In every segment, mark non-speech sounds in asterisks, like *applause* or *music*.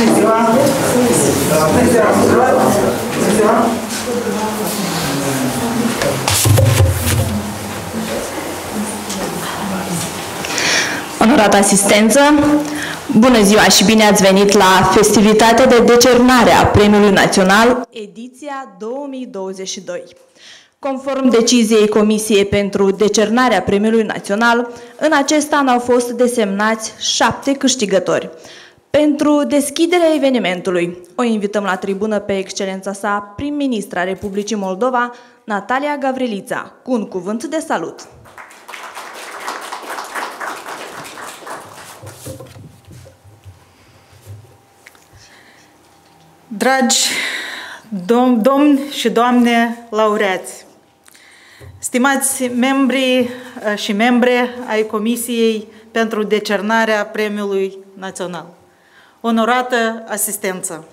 Bună ziua! Bună ziua! Bună ziua! Onorată asistență, bună ziua și bine ați venit la festivitatea de decernare a Premiului Național, ediția 2022. Conform deciziei Comisiei pentru decernarea Premiului Național, în acest an au fost desemnați șapte câștigători. Pentru deschiderea evenimentului, o invităm la tribună pe excelența sa prim-ministra Republicii Moldova, Natalia Gavrilița, cu un cuvânt de salut. Dragi dom domni și doamne laureați, stimați membri uh, și membre ai Comisiei pentru decernarea Premiului Național, onorată asistență,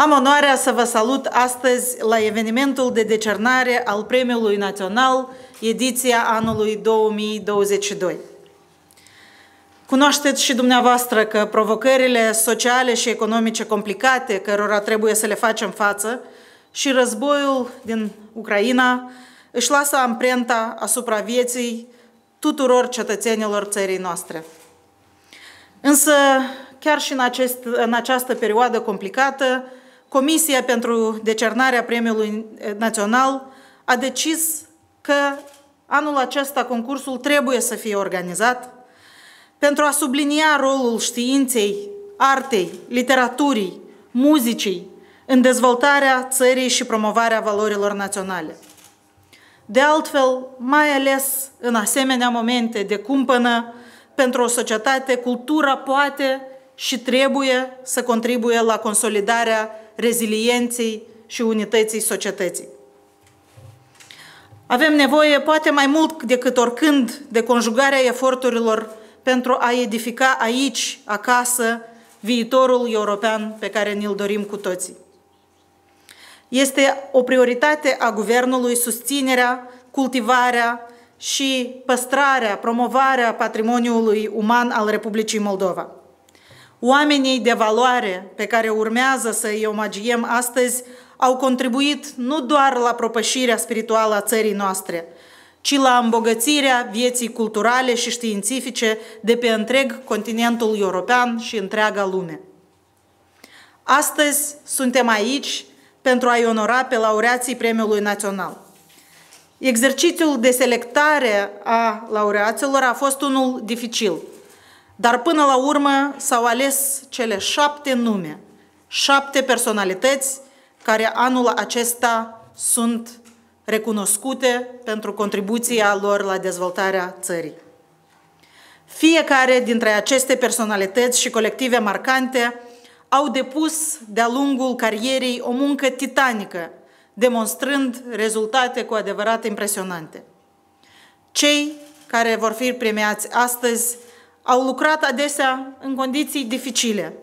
am onoarea să vă salut astăzi la evenimentul de decernare al Premiului Național, ediția anului 2022. Cunoașteți și dumneavoastră că provocările sociale și economice complicate cărora trebuie să le facem față și războiul din Ucraina își lasă amprenta asupra vieții tuturor cetățenilor țării noastre. Însă, chiar și în, acest, în această perioadă complicată, Comisia pentru decernarea Premiului Național a decis că anul acesta concursul trebuie să fie organizat pentru a sublinia rolul științei, artei, literaturii, muzicii în dezvoltarea țării și promovarea valorilor naționale. De altfel, mai ales în asemenea momente de cumpănă pentru o societate, cultura poate și trebuie să contribuie la consolidarea rezilienței și unității societății. Avem nevoie, poate mai mult decât oricând, de conjugarea eforturilor pentru a edifica aici, acasă, viitorul european pe care ne-l dorim cu toții. Este o prioritate a Guvernului susținerea, cultivarea și păstrarea, promovarea patrimoniului uman al Republicii Moldova. Oamenii de valoare pe care urmează să îi omagiem astăzi au contribuit nu doar la propășirea spirituală a țării noastre, ci la îmbogățirea vieții culturale și științifice de pe întreg continentul european și întreaga lume. Astăzi suntem aici pentru a-i onora pe laureații Premiului Național. Exercițiul de selectare a laureaților a fost unul dificil, dar până la urmă s-au ales cele șapte nume, șapte personalități care anul acesta sunt recunoscute pentru contribuția lor la dezvoltarea țării. Fiecare dintre aceste personalități și colective marcante au depus de-a lungul carierei o muncă titanică, demonstrând rezultate cu adevărat impresionante. Cei care vor fi premiați astăzi au lucrat adesea în condiții dificile,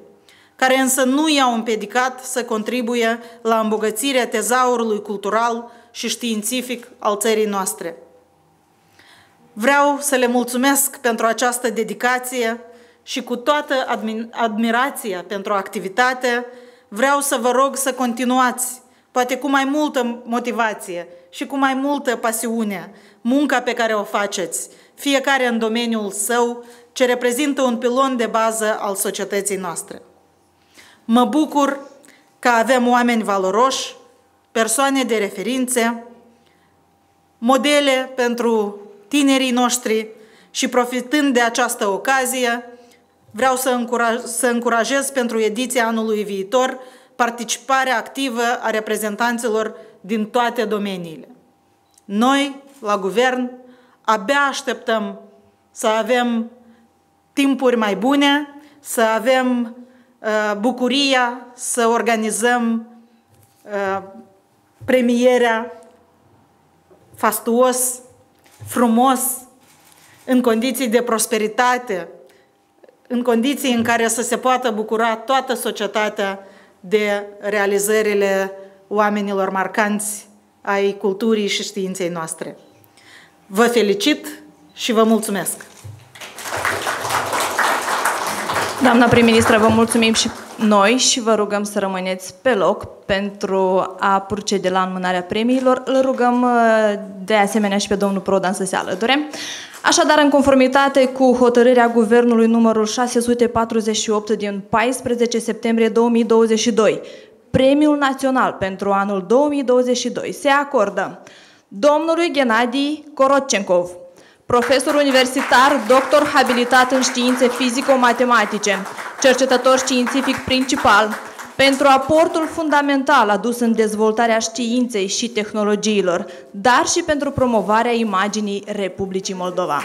care însă nu i-au împiedicat să contribuie la îmbogățirea tezaurului cultural și științific al țării noastre. Vreau să le mulțumesc pentru această dedicație și cu toată admirația pentru activitate, vreau să vă rog să continuați, poate cu mai multă motivație și cu mai multă pasiune, munca pe care o faceți, fiecare în domeniul său, ce reprezintă un pilon de bază al societății noastre. Mă bucur că avem oameni valoroși, persoane de referințe, modele pentru tinerii noștri și profitând de această ocazie, vreau să, încuraj, să încurajez pentru ediția anului viitor participarea activă a reprezentanților din toate domeniile. Noi, la guvern, abia așteptăm să avem timpuri mai bune, să avem uh, bucuria să organizăm uh, premierea fastuos, frumos, în condiții de prosperitate, în condiții în care să se poată bucura toată societatea de realizările oamenilor marcanți ai culturii și științei noastre. Vă felicit și vă mulțumesc! Doamna prim-ministră, vă mulțumim și noi și vă rugăm să rămâneți pe loc pentru a procede la înmânarea premiilor. Îl rugăm uh, de asemenea și pe domnul Prodan să se alăture. Așadar, în conformitate cu hotărârea Guvernului numărul 648 din 14 septembrie 2022, Premiul Național pentru anul 2022 se acordă domnului Gennady Korotchenkov, profesor universitar, doctor habilitat în științe fizico-matematice, cercetător științific principal, pentru aportul fundamental adus în dezvoltarea științei și tehnologiilor, dar și pentru promovarea imaginii Republicii Moldova.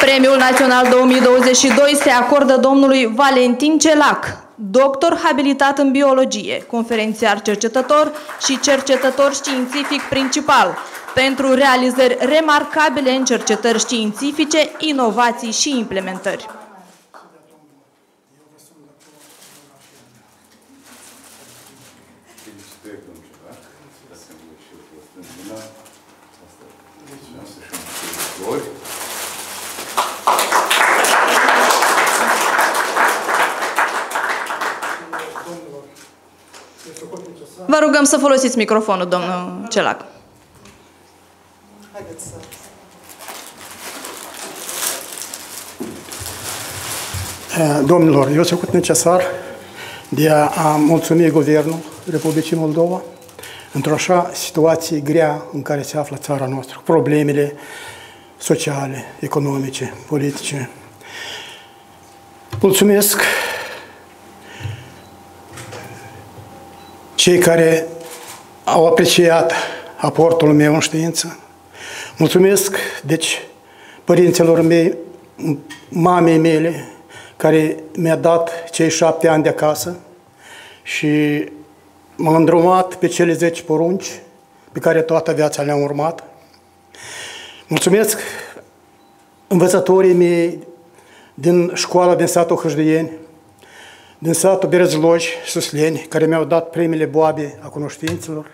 Premiul Național 2022 se acordă domnului Valentin Celac, doctor habilitat în biologie, conferențiar cercetător și cercetător științific principal, pentru realizări remarcabile în cercetări științifice, inovații și implementări. Vă rugăm să folosiți microfonul, domnul Celac. Haideți să... Eh, domnilor, eu sunt necesar de a mulțumi Guvernul Republicii Moldova într-o așa situație grea în care se află țara noastră, problemele sociale, economice, politice. Mulțumesc cei care au apreciat aportul meu în știință. Mulțumesc, deci, părinților mei, mamei mele, care mi-a dat cei șapte ani de acasă și m-a îndrumat pe cele zece porunci pe care toată viața le-am urmat. Mulțumesc învățătorii mei din școala din satul Hâșdieni, din satul Berezlogi, Susleni, care mi-au dat premiile boabe a cunoștințelor.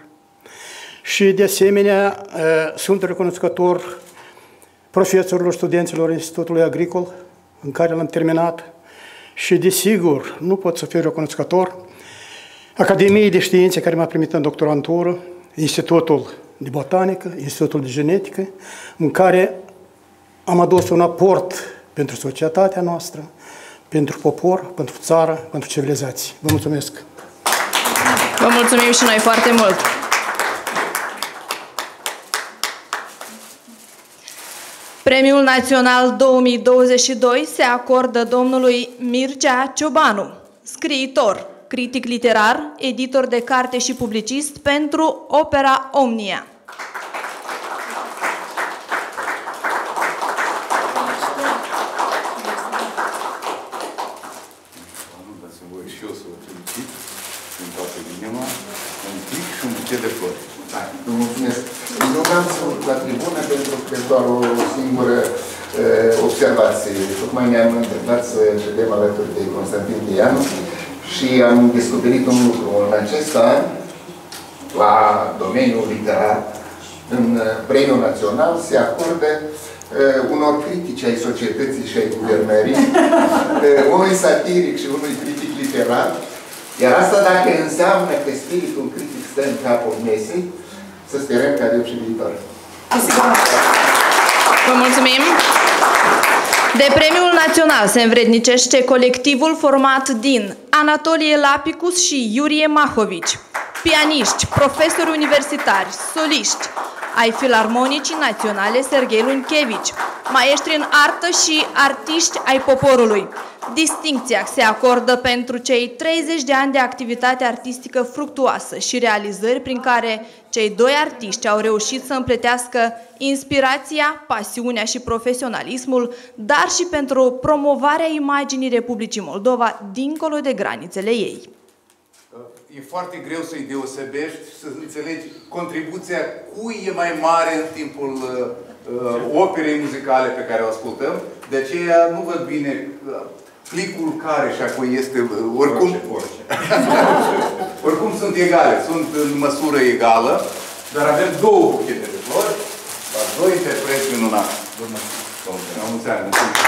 Și de asemenea sunt recunoscător profesorilor studenților Institutului Agricol, în care l-am terminat. Și desigur, nu pot să fiu recunoscător Academiei de Științe care m-a primit în doctorantură, Institutul de Botanică, Institutul de Genetică, în care am adus un aport pentru societatea noastră, pentru popor, pentru țară, pentru civilizație. Vă mulțumesc! Vă mulțumim și noi foarte mult! Premiul Național 2022 se acordă domnului Mircea Ciobanu, scriitor, critic literar, editor de carte și publicist pentru opera Omnia. la tribună pentru că doar o singură uh, observație. Tocmai ne-am întâlnit să vedem alături de Constantin Tianu și am descoperit un lucru. În acest an, la domeniul literar, în premiul național, se acordă uh, unor critici ai societății și ai guvernării, uh, unui satiric și unui critic literar, iar asta dacă înseamnă că spiritul critic stă în capul mesei, să sperăm ca de și viitor. Vă mulțumim! De premiul național se învrednicește colectivul format din Anatolie Lapicus și Iurie Mahovici, pianiști, profesori universitari, soliști, ai Filarmonicii Naționale Serghei Lunchevici, maestri în artă și artiști ai poporului. Distincția se acordă pentru cei 30 de ani de activitate artistică fructuoasă și realizări prin care cei doi artiști au reușit să împletească inspirația, pasiunea și profesionalismul, dar și pentru promovarea imaginii Republicii Moldova dincolo de granițele ei e foarte greu să-i deosebești și să înțelegi contribuția cui e mai mare în timpul uh, uh, operei muzicale pe care o ascultăm. De aceea nu văd bine uh, plicul care și acum este, uh, oricum, Orice, *laughs* oricum sunt egale, sunt în măsură egală, dar avem două buchete de flori, la doi interpreți minunați. La mulți ani, mulțumesc.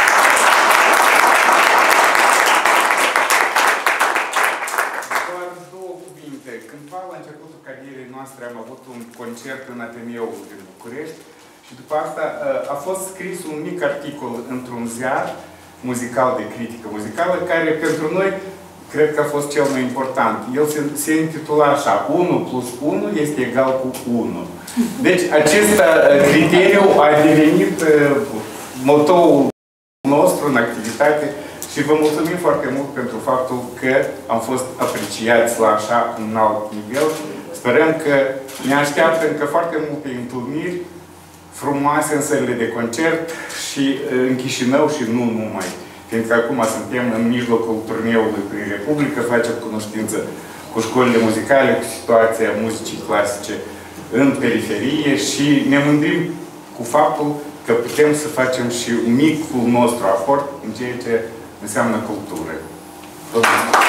Doar două cuvinte. Cândva la începutul carierei noastre am avut un concert în Ateneul din București și după asta uh, a fost scris un mic articol într-un ziar muzical de critică muzicală care pentru noi cred că a fost cel mai important. El se, se intitula așa, 1 plus 1 este egal cu 1. Deci acest uh, criteriu a devenit uh, motoul nostru în activitate și vă mulțumim foarte mult pentru faptul că am fost apreciați la așa un alt nivel. Sperăm că ne așteaptă încă foarte multe întâlniri frumoase în sălile de concert și uh, în Chișinău și nu numai. Fiindcă acum suntem în mijlocul turneului prin Republică, facem cunoștință cu școlile muzicale, cu situația muzicii clasice în periferie și ne mândrim cu faptul că putem să facem și un micul nostru aport în ceea ce înseamnă cultură. Vă mulțumesc!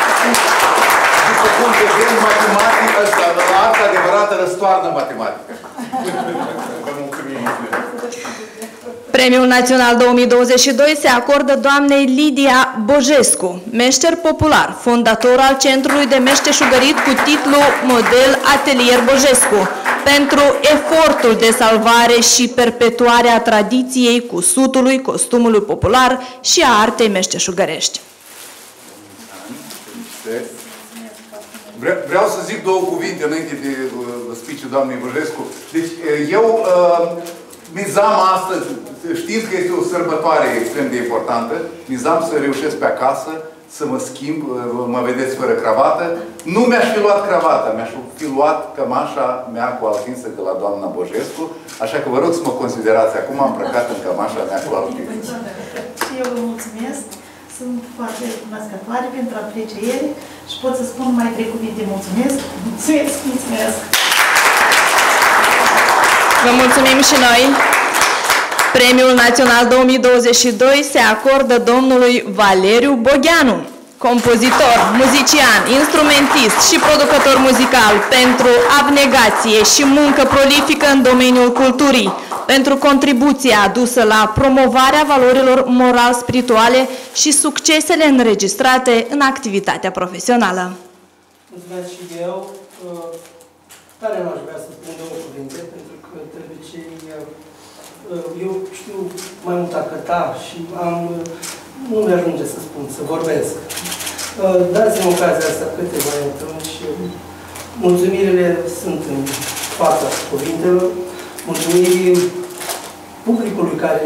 După cum vedem, matematica asta, arta adevărată răstoarnă matematică. Vă mulțumim! Premiul Național 2022 se acordă doamnei Lidia Bojescu, meșter popular, fondator al Centrului de Meșteșugărit cu titlu Model Atelier Bojescu, pentru efortul de salvare și perpetuare a tradiției cusutului, costumului popular și a artei meșteșugărești. Vre vreau să zic două cuvinte înainte de uh, speech doamnei Băjescu. Deci, uh, eu uh, mizam astăzi, știți că este o sărbătoare extrem de importantă, mizam să reușesc pe acasă, să mă schimb, uh, mă vedeți fără cravată. Nu mi-aș fi luat cravata, mi-aș fi luat cămașa mea cu altinsă de la doamna Bojescu, așa că vă rog să mă considerați acum îmbrăcat în cămașa mea cu altinsă. Și eu vă mulțumesc. Sunt foarte recunoscătoare pentru apreciere și pot să spun mai trei cuvinte. Mulțumesc, mulțumesc, mulțumesc. Vă mulțumim și noi! Premiul Național 2022 se acordă domnului Valeriu Bogheanu, compozitor, muzician, instrumentist și producător muzical pentru abnegație și muncă prolifică în domeniul culturii, pentru contribuția adusă la promovarea valorilor moral-spirituale și succesele înregistrate în activitatea profesională. Mulțumesc și eu. Uh, Tare nu aș vrea să spun două cuvinte, pentru că de obicei uh, eu știu mai mult a căta și am, nu mi-ajunge să spun, să vorbesc. Uh, Dați-mi ocazia asta câteva atunci. Mulțumirile sunt în fața cuvintelor. Mulțumiri publicului care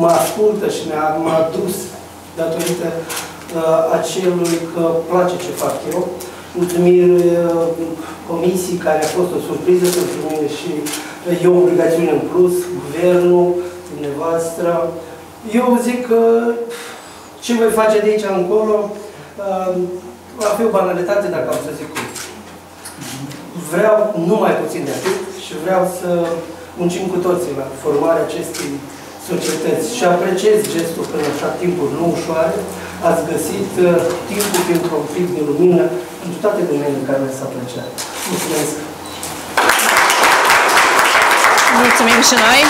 mă ascultă și mi-a m-a dus datorită uh, acelui că place ce fac eu. Mulțumiri uh, comisii care a fost o surpriză pentru mine și uh, e o obligațiune în plus, guvernul, dumneavoastră. Eu zic că ce voi face de aici încolo uh, va fi o banalitate dacă am să zic cum. Vreau numai puțin de atât și vreau să muncim cu toții la formarea acestei societăți și apreciez gestul că în așa timpuri nu ușoare ați găsit uh, timpul pentru un pic de lumină pentru toate domeniile care ne-ați apreciat. Mulțumesc! Mulțumim și noi!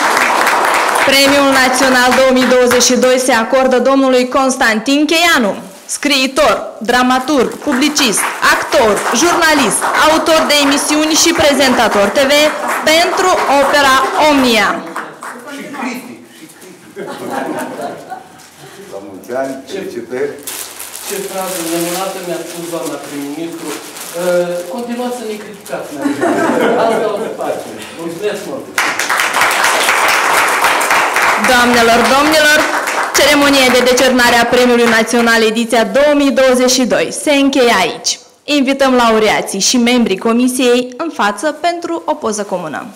Premiul Național 2022 se acordă domnului Constantin Cheianu, scriitor, dramaturg, publicist, actor, jurnalist, autor de emisiuni și prezentator TV pentru opera Omnia. Și critic, și critic. La mulți ani, felicitări. Ce frază minunată mi-a spus doamna prim-ministru. Uh, Continuați să ne criticați. Asta o să facem. Mulțumesc mult! Doamnelor, domnilor, ceremonia de decernare a Premiului Național ediția 2022 se încheie aici. Invităm laureații și membrii comisiei în față pentru o poză comună.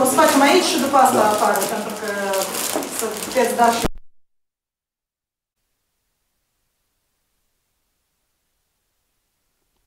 O să facem aici și după asta afară, pentru că să puteți da și